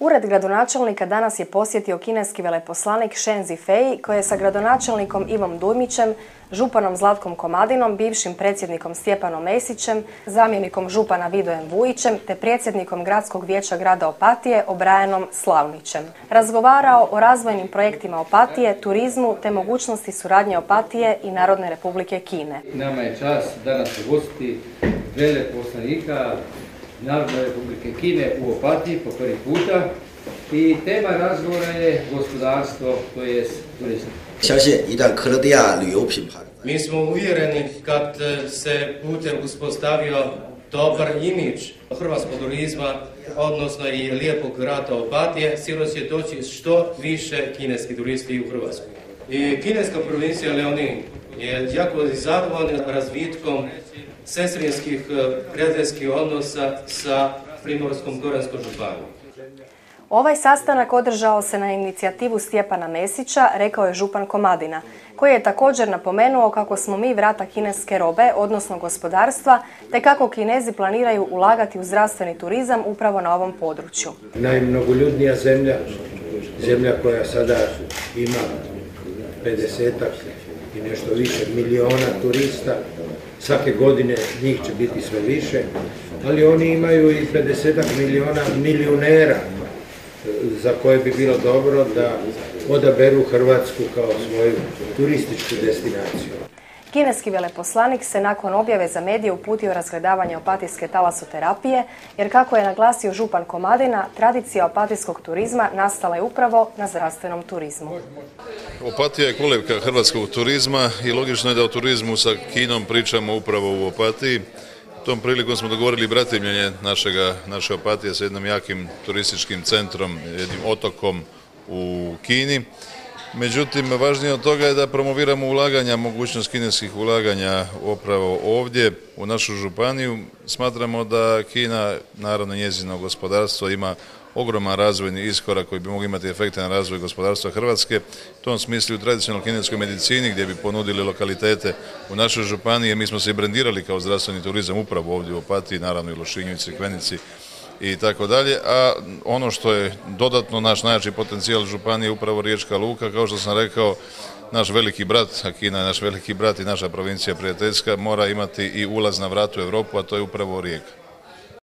Ured gradonačelnika danas je posjetio kineski veleposlanik Shen Zifei koji je sa gradonačelnikom Ivom Dujmićem, županom Zlatkom Komadinom, bivšim predsjednikom Stjepanom Mesićem, zamjenikom župana Vidojem Vujićem te predsjednikom gradskog vijeća grada Opatije Obrajanom Slavnićem. Razgovarao o razvojnim projektima Opatije, turizmu te mogućnosti suradnje Opatije i Narodne republike Kine. Nama je čast danas ugostiti veleposlanika Narodne republike Kine u Opatiji po prvi puta i tema razgovora je gospodarstvo, to je turizam. Mi smo uvjereni kad se putem uspostavio dobar imidž hrvatskog turizma, odnosno i lijepog grada Opatije, sigurno će doći što više kineski turisti u Hrvatsku. I kineska provincija Leonin je jako zadovoljna razvitkom sestrinskih prijateljskih odnosa sa Primorskom Goranskom županijom. Ovaj sastanak održao se na inicijativu Stjepana Mesića, rekao je župan Komadina, koji je također napomenuo kako smo mi vrata kineske robe, odnosno gospodarstva, te kako kinezi planiraju ulagati u zdravstveni turizam upravo na ovom području. Najmnogoljudnija zemlja, zemlja koja sada ima 50 i nešto više miliona turista, svake godine njih će biti sve više, ali oni imaju i 50 miliona milionera za koje bi bilo dobro da odaberu Hrvatsku kao svoju turističku destinaciju. Kineski veleposlanik se nakon objave za medije uputio razgledavanje opatijske talasoterapije, jer kako je naglasio župan Komadina, tradicija opatijskog turizma nastala je upravo na zdravstvenom turizmu. Opatija je kolevka hrvatskog turizma i logično je da o turizmu sa Kinom pričamo upravo u Opatiji. Tom prilikom smo dogovorili bratimljenje našega, naše opatije sa jednim jakim turističkim centrom, jednim otokom u Kini. Međutim, važnije od toga je da promoviramo ulaganja, mogućnost kineskih ulaganja upravo ovdje u našu županiju. Smatramo da Kina, naravno njezino gospodarstvo, ima ogroman razvojni iskorak koji bi mogli imati efekte na razvoj gospodarstva Hrvatske. U tom smislu u tradicionalnoj kineskoj medicini gdje bi ponudili lokalitete u našoj županiji, mi smo se i brendirali kao zdravstveni turizam upravo ovdje u Opatiji, naravno i Lošinju i Crikvenici i tako dalje, a ono što je dodatno naš najjači potencijal županije upravo Riječka luka, kao što sam rekao, naš veliki brat, a Kina je naš veliki brat i naša provincija prijateljska, mora imati i ulaz na vratu u Europu, a to je upravo Rijeka.